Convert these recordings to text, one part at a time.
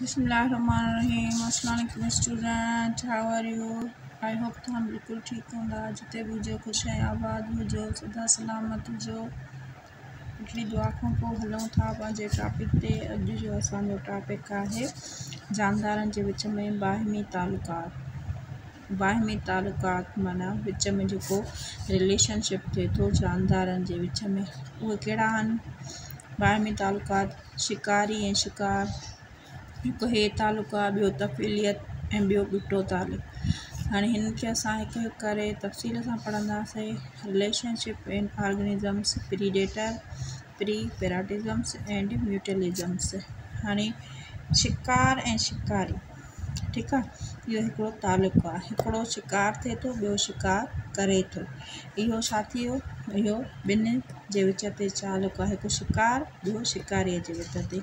बिस्मिल्लाहिर्रहमानिर्रहीम। अस्सलाम वालेकुम student how are you I hope तव्हां बिल्कुलु ठीकु हूंदा जिते बि हुजो ख़ुशि ऐं आबाद हुजो सदा सलामत हुजो हिकिड़ी दुआ खां पोइ हलूं था पंहिंजे टॉपिक ते अॼु जो असांजो टॉपिक आहे जानदारनि जे विच में बाहिमी तालुकात। बाहिमी तालुकात माना विच में जेको रिलेशनशिप थो जानदारनि जे विच में। आहिनि बाहिमी तालुकात शिकारी ऐं शिकार। हिकु हे तालुक़ु आहे ॿियो तफ़ीलियत ऐं ॿियो ॿिटो तालुक़ु। हाणे खे असां हिकु हिकु करे तफ़सील सां पढ़ंदासीं relationship in organisms predator prey parasitisms and mutualisms हाणे शिकार ऐं शिकारी, ठीकु आहे? इहो हिकिड़ो तालुक़ु आहे, हिकिड़ो शिकार थिए थो ॿियो शिकार करे थो इहो छा थी वियो इहो ॿिनि जे विच ते तालुक़ु आहे, हिकु शिकार ॿियो शिकारीअ जे विच ते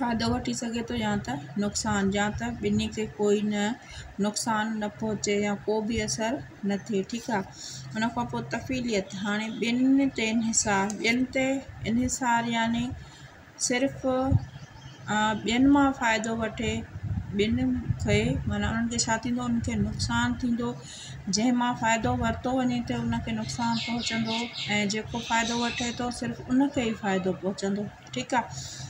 फ़ाइदो वठी सघे थो या त नुक़सानु, या त ॿिन्ही खे कोई न नुक़सानु न पहुचे या को बि असरु न थिए ठीकु आहे उन खां तफ़ीलियत हाणे ॿिनि ते इनहिसार, ॿियनि ते इनहिसार यानी सिर्फ़ु ॿियनि माँ फ़ाइदो वठे ॿिनि माना उन्हनि खे छा थींदो? उनखे नुक़सानु थींदो। जंहिं माँ फ़ाइदो वरितो वञे त उनखे नुक़सानु पहुचंदो, ऐं थो फ़ाइदो पहुचंदो, ठीकु आहे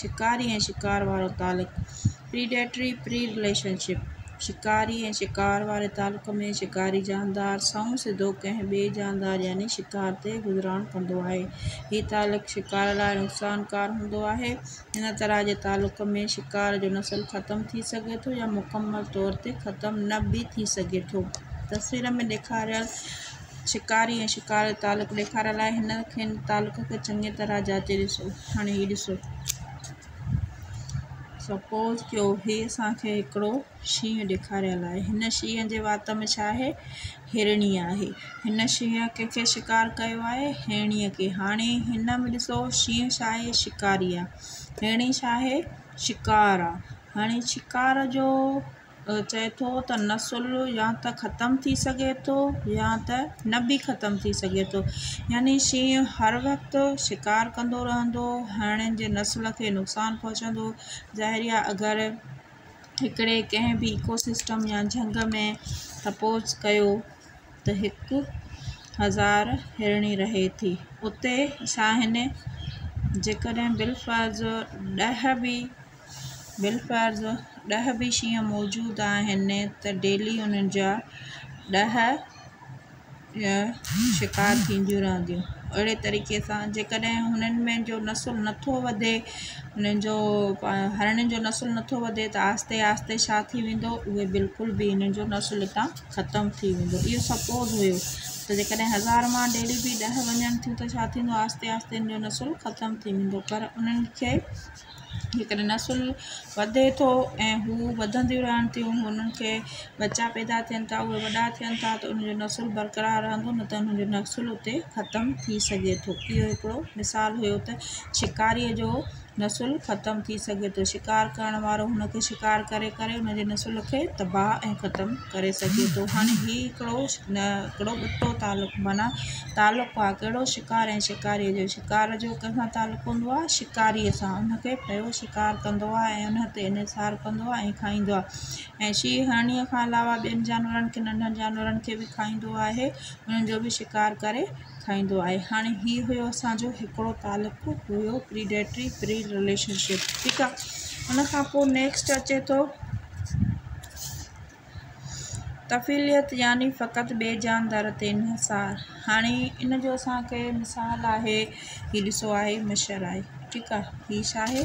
शिकारी ऐं शिकार वारो तालुक़ु। प्रीडेटरी प्री रिलेशनशिप शिकारी ऐं शिकार वारे तालुक़ में शिकारी जानदार सऊं सिधो कंहिं ॿिए जानदार यानी शिकार ते गुज़रान कंदो आहे। हीउ तालुक़ु शिकार लाइ नुक़सानकार हूंदो आहे। हिन तरह जे तालुक़ में शिकार जो नसुलु ख़तमु थी सघे थो या मुकमल तौर ते ख़तमु न बि थी सघे थो। तस्वीर में ॾेखारियल शिकारी ऐं शिकार तालुक़ु ॾेखारियल आहे। हिन खे तालुक़ खे चङी तरह जाचे ॾिसो। हाणे हीउ ॾिसो। सपोज़ कयो, हे असांखे हिकिड़ो डेखारियल ॾेखारियल आहे। हिन शींहं जे वात में छा हिरणी आहे। हिन शींहं कंहिंखे शिकार कयो आहे? हिरणीअ खे। हाणे हिन में ॾिसो, शींहुं छा शिकारी आहे। हिरणी छा आहे? शिकार आहे। हाणे शिकार जो चए त नसुलु या त ख़तमु थी सघे थो या त न बि ख़तमु थी सघे थो यानी शींहुं हर वक़्तु शिकार कंदो रहंदो हाणे जे नसुल खे नुक़सानु पहुचंदो। ज़ाहिर आहे अगरि हिकिड़े कंहिं इकोसिस्टम या झंग में सपोज़ कयो, त हिकु हज़ार हिरणी रहे थी। उते छा जेकॾहिं बिलफर्ज़ ॾह बि, बिलफर्ज़ ॾह बि शींहं मौजूदु आहिनि, त डेली उन्हनि जा ॾह शिकार थींदियूं रहंदियूं। अहिड़े तरीक़े सां जेकॾहिं हुननि में जो नसुलु नथो वधे, हुननि जो हरणनि जो नसुलु नथो वधे, त आहिस्ते आहिस्ते छा थी वेंदो? उहे बिल्कुलु बि हिननि जो नसुलु हितां ख़तमु थी वेंदो। इहो सपोज़ हुयो। त जेकॾहिं हज़ार माँ डेली बि ॾह वञनि थियूं, त छा थींदो? आहिस्ते आहिस्ते हिन जो नसुलु ख़तमु थी वेंदो। पर उन्हनि खे जेकॾहिं नसुल वधे थो ऐं हू वधंदियूं रहनि थियूं। हुननि खे बच्चा पैदा थियनि था, उहे वॾा थियनि था, त उनजो नसुल बरक़रार रहंदो, न त हुनजो नसुल उते ख़तमु थी सघे थो। इहो हिकिड़ो मिसाल हुयो त शिकारीअ जो नसुल ख़तमु थी सघे थो। शिकार करण वारो हुनखे शिकार करे करे हुनजे नसुल खे तबाह ऐं ख़तमु करे हीउ हिकिड़ो न, हिकिड़ो ॿिटो तालुक़ु, माना तालुक़ु कहिड़ो शिकार ऐं शिकारीअ जो? शिकार जो कंहिंसां तालुक़ु हूंदो आहे? शिकारीअ सां। हुनखे शिकार कंदो आहे ऐं उन ते इनसार कंदो शींहुं हरणीअ खां अलावा ॿियनि जानवरनि खे, नंढनि जानवरनि खे बि खाईंदो आहे। उन्हनि जो बि शिकार करे खाईंदो आहे। हाणे हीउ हुयो असांजो हिकिड़ो तालुक़ु, हुयो प्रीडेटरी प्री रिलेशनशिप, ठीकु आहे हुन पोइ नेक्स्ट अचे थो, तफ़ीलियत यानी फ़क़ति ॿिए जानदार ते इनसार इन जो असांखे मिसाल आहे, हीउ ॾिसो आहे, मशर आहे, ठीकु छा आहे?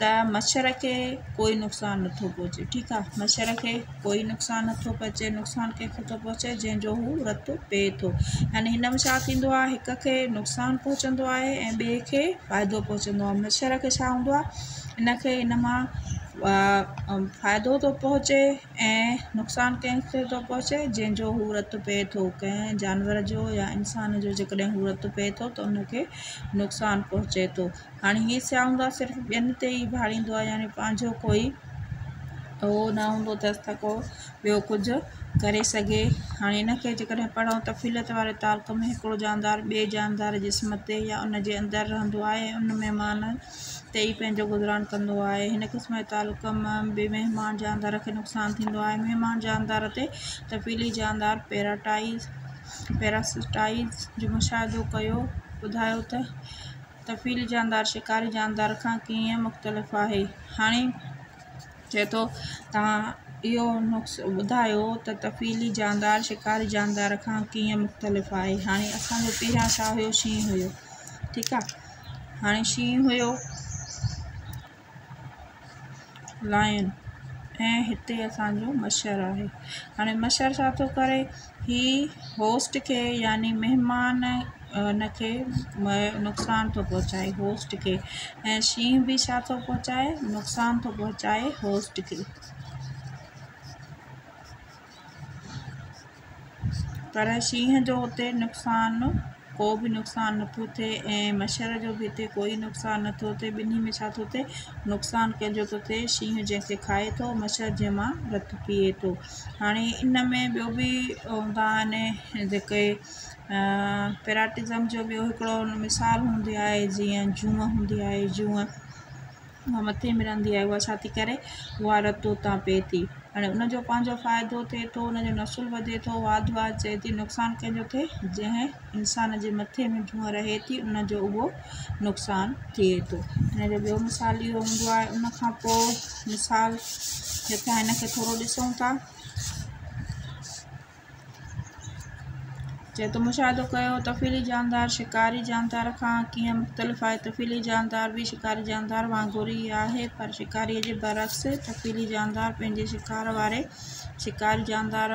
त मच्छर के कोई नुकसान नो पहुचे, ठीकु आहे मच्छर के कोई नुकसान नो पहुचे, नुकसान कंहिंखे तो पहुचे? जंहिंजो हू रतु पिए थो। यानी हिन में छा थींदो आहे, हिक खे नुक़सानु मच्छर के छा हूंदो फ़ाइदो थो पहुचे ऐं नुक़सानु कंहिंखे थो पहुचे? जंहिंजो हू रतु पए थो कंहिं, जानवर जो या इंसान जो, जेकॾहिं हू रतु पए थो, त उनखे नुक़सानु पहुचे थो। हाणे हीअ आहे सिर्फ़ु ॿियनि ते ई भाड़ींदो आहे, यानी पंहिंजो कोई उहो न हूंदो अथसि त को ॿियो कुझु करे सघे हाणे हिनखे जेकॾहिं पढ़ूं तफ़ीलत वारे तालुक में हिकिड़ो जानदार ॿिए जानदार जिस्म ते या उनजे अंदरि रहंदो आहे उन महिमान ते ई पंहिंजो गुज़रान कंदो आहे हिन क़िस्म जे तालुक में ॿिए महिमान जानदार खे नुक़सानु थींदो आहे महिमान जानदार ते तफ़ीली जानदार पैराटाइज़ पैरासिटाइज़ जो मुशाहिदो कयो ॿुधायो त तफ़ीली जानदार शिकारी जानदार खां कीअं मुख़्तलिफ़ आहे हाणे थो तव्हां इहो नुक़्स ॿुधायो त तफ़ीली जानदार शिकारी जानदार खां कीअं मुख़्तलिफ़ आहे? हाणे असांजो पहिरियाँ छा हुयो? शींहुं हुयो। ठीकु आहे हाणे लायन। ऐं असांजो मच्छर आहे। हाणे मच्छर छा करे? ही होस्ट खे, यानी महिमान हुनखे नुक़सानु थो पहुचाए होस्ट खे ऐं शींहं बि छा थो पहुचाए, नुक़सानु थो पहुचाए होस्ट खे पर शींहं जो हुते, नुक़सानु को बि नुक़सानु नथो थिए ऐं मच्छर जो बि हिते कोई नुक़सानु नथो थिए ॿिन्ही में छा थो थिए नुक़सानु कंहिंजो थो थिए शींहुं जंहिंखे खाए थो, मच्छर जंहिं माँ रतु पीए थो। हाणे इन में ॿियो बि हूंदा आहिनि, जेके पैराटिज़म जो ॿियो हिकिड़ो मिसाल हूंदी आहे, जीअं जूअं हूंदी आहे, जूअं उहा मथे में रहंदी आहे, उहा छा थी करे? उहा रतु उतां पिए थी। हाणे उनजो पंहिंजो फ़ाइदो थिए थो उनजो नसुल वधे तो वाद वाद चे थी नुकसान कंहिंजो थे जै इंसान के मथे में जूअं रहे थी उहो नुक़सानु थिए थो। हिन जो ॿियो मिसाल यो पोइ मिसाल जेका हिनखे थोरो ॾिसूं था चए तो मुशाह तफ़ीली जानदार, शिकारी जानदार का कीअं मुख़्तलिफ़ आहे तफ़ीली जानदार भी शिकारी जानदार, वांगुर ही है, पर शिकारी के बरक्स तफ़ीली जानदार पंहिंजे शिकार वारे शिकारी जानदार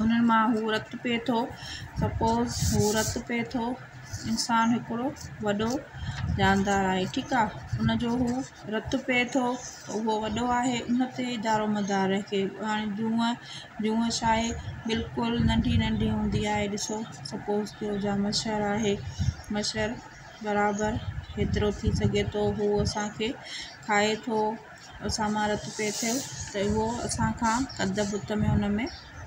उन्हनि माँ हू रतु पिए थो सपोज़ हू रतु पिए थो, इंसानु हिकिड़ो वॾो जानदार आहे, ठीकु आहे उनजो हू रतु पिए थो, त उहो वॾो आहे, उन ते दारोमदार खे हाणे जूअं जूअं छा आहे बिल्कुलु नंढी नंढी हूंदी आहे, ॾिसो सपोज़ कयो जा मच्छर आहे मच्छर बराबरि हेतिरो थी सघे थो, हू असांखे खाए थो, असां माँ रतु पिए थियो त उहो असांखां कद बुत में हुन में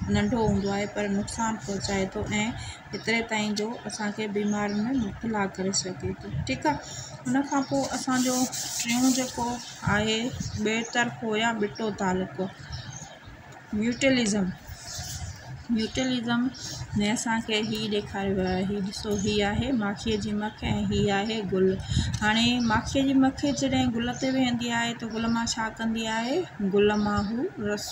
नंढो आहे, पर नुक़सानु पहुचाए ऐं एतिरे ताईं जो असांखे बीमारियुनि में मुब्तला करे सघे थो। ठीकु आहे हुन खां पोइ असांजो टियों जेको आहे या ॿिटो तालुको। म्यूटलिज़म। म्यूटलिज़म ने असांखे हीउ ॾेखारियो वियो आहे। हीउ ॾिसो हीअ आहे माखीअ मख ऐं हीअ आहे गुल। हाणे माखीअ जी मख जॾहिं गुल ते वेहंदी आहे, त गुल माँ छा कंदी गुल माँ हू रस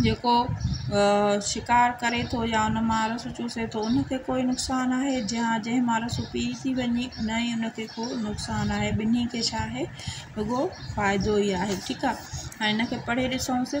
जेको शिकार करे थो या उन माँ चूसे थो, उनखे कोई नुक़सानु आहे? जहाँ जंहिं माँ पी थी वञे, न ई उनखे को नुक़सानु खे छा आहे? रुॻो फ़ाइदो ई आहे पढ़े ॾिसूंसि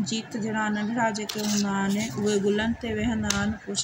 जीत जहिड़ा नंढड़ा जेके हूंदा आहिनि उहे गुलनि ते वेहंदा आहिनि पोइ